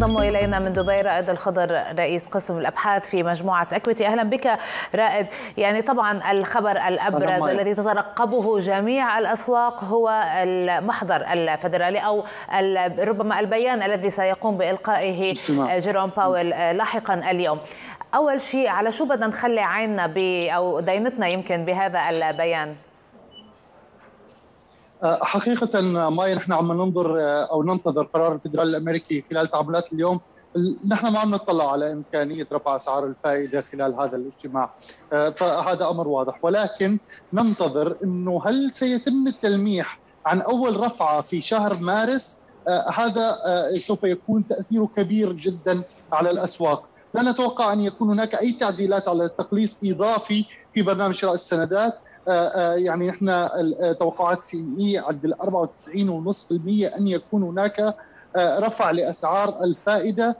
ينضم إلينا من دبي رائد الخضر رئيس قسم الأبحاث في مجموعة اكويتي أهلا بك رائد. يعني طبعا الخبر الأبرز الذي تترقبه جميع الأسواق هو المحضر الفدرالي أو ربما البيان الذي سيقوم بإلقائه جيروم باول لاحقا اليوم. أول شيء على شو بدنا نخلي عيننا ب أو دينتنا يمكن بهذا البيان؟ حقيقة ماي نحن عم ننظر أه، أو ننتظر قرار الفدرال الأمريكي خلال تعاملات اليوم. نحن ما عم نطلع على إمكانية رفع أسعار الفائدة خلال هذا الاجتماع. فهذا أمر واضح. ولكن ننتظر أنه هل سيتم التلميح عن أول رفعة في شهر مارس؟ هذا سوف يكون تأثيره كبير جدا على الأسواق. لا نتوقع أن يكون هناك أي تعديلات على تقليص إضافي في برنامج شراء السندات. آه، آه، يعني نحن آه، توقعات سي إي عند 94.5% أن يكون هناك رفع لأسعار الفائدة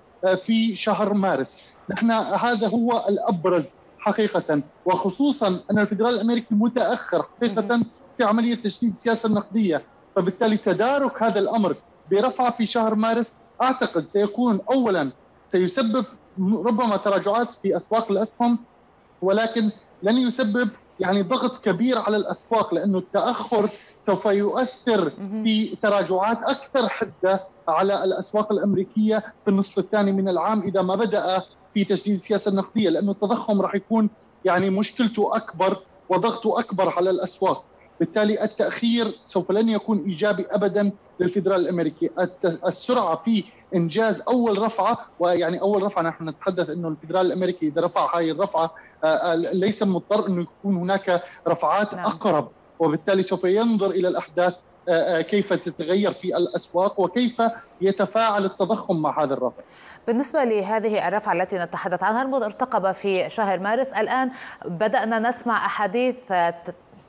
في شهر مارس. نحن هذا هو الأبرز حقيقة. وخصوصا أن الفدرال الأمريكي متأخر حقيقة في عملية تجديد السياسة النقدية. فبالتالي تدارك هذا الأمر برفعه في شهر مارس أعتقد سيكون اولا سيسبب ربما تراجعات في أسواق الأسهم ولكن لن يسبب يعني ضغط كبير على الأسواق لأنه التأخر سوف يؤثر في تراجعات أكثر حدة على الأسواق الأمريكية في النصف الثاني من العام إذا ما بدأ في تجديد السياسة النقدية لأنه التضخم راح يكون يعني مشكلته أكبر وضغطه أكبر على الأسواق. بالتالي التأخير سوف لن يكون إيجابي ابدا للفدرال الأمريكي السرعة في إنجاز أول رفعة ويعني أول رفعة نحن نتحدث إنه الفدرال الأمريكي إذا رفع هاي الرفعة آه، آه، ليس مضطر إنه يكون هناك رفعات نعم. أقرب وبالتالي سوف ينظر إلى الأحداث آه، كيف تتغير في الأسواق وكيف يتفاعل التضخم مع هذا الرفع. بالنسبة لهذه الرفعة التي نتحدث عنها المرتقبة في شهر مارس الآن بدأنا نسمع أحاديث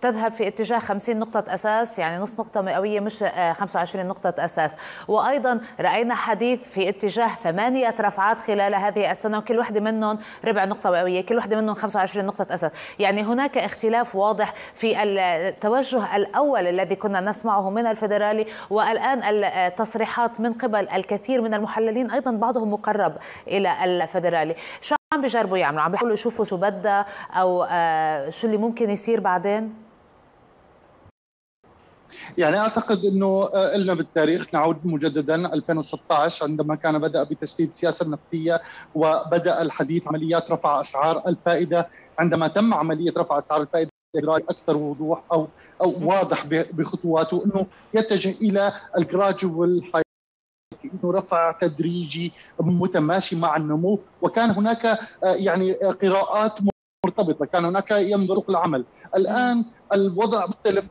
تذهب في اتجاه 50 نقطة أساس يعني نص نقطة مئوية مش 25 آه، نقطة أساس. وأيضا رأينا حديث في اتجاه ثمانية رفعات خلال هذه السنة وكل واحدة منهم ربع نقطة مئوية كل واحدة منهم 25 نقطة أساس. يعني هناك اختلاف واضح في التوجه الأول الذي كنا نسمعه من الفدرالي والآن التصريحات من قبل الكثير من المحللين أيضا بعضهم مقرب إلى الفدرالي شو عم بيجربوا يعملوا؟ عم بيحاولوا يشوفوا شو بدها أو آه، شو اللي ممكن يصير بعدين؟ يعني أعتقد إنه قلنا آه، بالتاريخ نعود مجددا 2016 عندما كان بدأ بتشديد السياسة النفطيه وبدأ الحديث عمليات رفع أسعار الفائدة. عندما تم عملية رفع أسعار الفائدة أكثر وضوح أو أو واضح بخطواته إنه يتجه إلى الجراجوال إنه رفع تدريجي متماشي مع النمو. وكان هناك آه، يعني قراءات مرتبطة كان هناك ينظر العمل. الآن الوضع مختلف.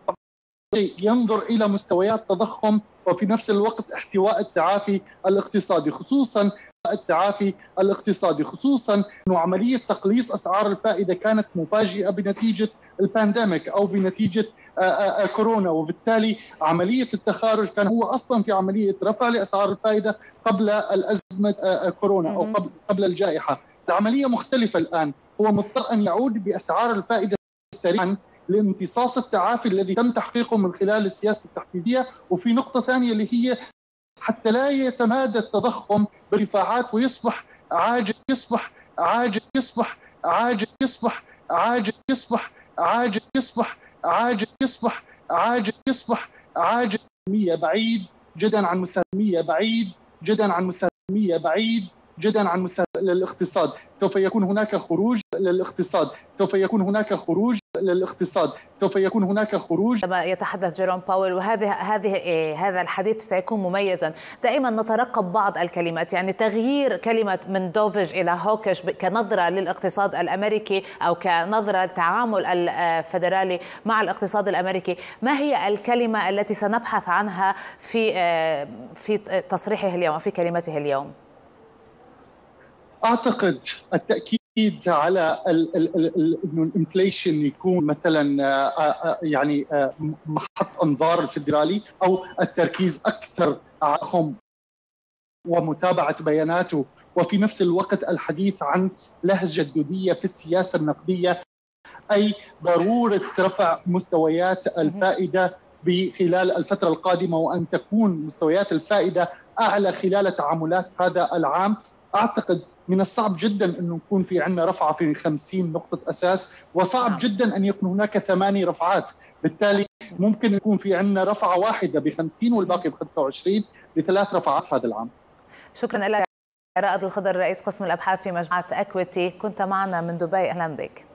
ينظر إلى مستويات تضخم وفي نفس الوقت احتواء التعافي الاقتصادي خصوصا التعافي الاقتصادي خصوصا أن عملية تقليص أسعار الفائدة كانت مفاجئة بنتيجة البانديميك أو بنتيجة آه، آه، آه، كورونا. وبالتالي عملية التخارج كان هو أصلا في عملية رفع لأسعار الفائدة قبل الأزمة كورونا أو قبل, قبل الجائحة. العملية مختلفة الآن. هو مضطر أن يعود بأسعار الفائدة سريعا لامتصاص التعافي الذي تم تحقيقه من خلال السياسة التحفيزية. وفي نقطة ثانية اللي هي حتى لا يتمادى التضخم برفاعات ويصبح عاجز يصبح عاجز يصبح عاجز يصبح عاجز يصبح عاجز يصبح عاجز يصبح عاجز يصبح عاجز. بعيد جدا عن مساهميه بعيد جدا عن مساهميه بعيد جدا عن للاقتصاد. سوف يكون هناك خروج للاقتصاد. سوف يكون هناك خروج للاقتصاد. سوف يكون هناك خروج. كما يتحدث جيروم باول وهذه هذه إيه هذا الحديث سيكون مميزا. دائما نترقب بعض الكلمات. يعني تغيير كلمة من دوفج إلى هوكش كنظرة للاقتصاد الأمريكي أو كنظرة تعامل الفدرالي مع الاقتصاد الأمريكي. ما هي الكلمة التي سنبحث عنها في آه، في تصريحه اليوم في كلمته اليوم؟ أعتقد التأكيد على إنه الإنفليشن يكون مثلا آه، آه، يعني آه، محط أنظار الفدرالي أو التركيز أكثر على ومتابعة بياناته. وفي نفس الوقت الحديث عن لهجة جدوديه في السياسة النقدية أي ضرورة رفع مستويات الفائدة خلال الفترة القادمة وأن تكون مستويات الفائدة أعلى خلال تعاملات هذا العام. أعتقد من الصعب جدا انه يكون في عندنا رفعة في 50 نقطة أساس وصعب جدا أن يكون هناك ثماني رفعات. بالتالي ممكن يكون في عندنا رفعة واحدة ب 50 والباقي ب 25 لثلاث رفعات هذا العام. شكرا لك. رائد الخضر رئيس قسم الأبحاث في مجموعة اكويتي كنت معنا من دبي. أهلا بك.